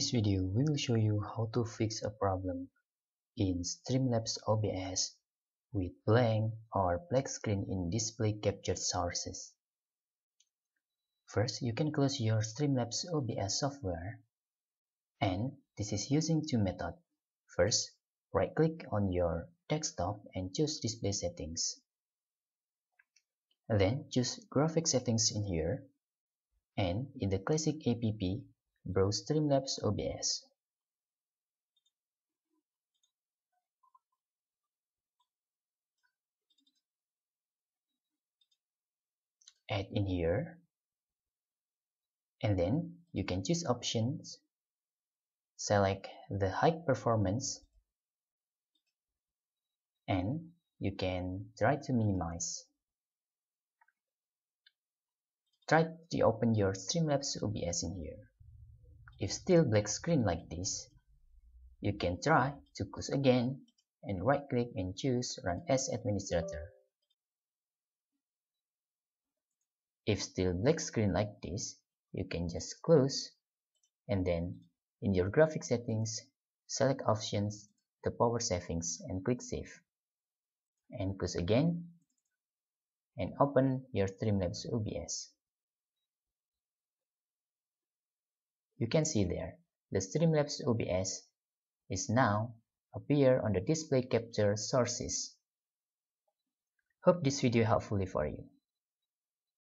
this video, we will show you how to fix a problem in Streamlabs OBS with blank or black screen in display captured sources. First, you can close your Streamlabs OBS software and this is using two methods. First, right-click on your desktop and choose Display Settings. Then choose Graphic Settings in here and in the Classic APP, browse Streamlabs OBS. Add in here. And then you can choose options. Select the high performance. And you can try to minimize. Try to open your Streamlabs OBS in here if still black screen like this, you can try to close again and right click and choose Run as Administrator. If still black screen like this, you can just close and then in your graphic settings, select options, the power savings and click save. And close again and open your Streamlabs OBS. You can see there, the Streamlabs OBS is now appear on the display capture sources. Hope this video helpful for you.